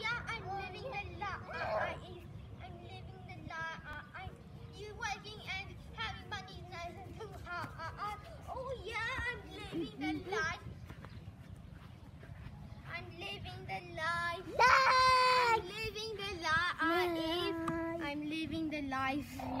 yeah, I'm living the life. Uh, I'm living the life. Uh, I, you working and having money nice and too. Oh yeah, I'm living the life. I'm living the life. I'm living the life. I'm living the life.